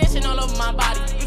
ammunition all over my body.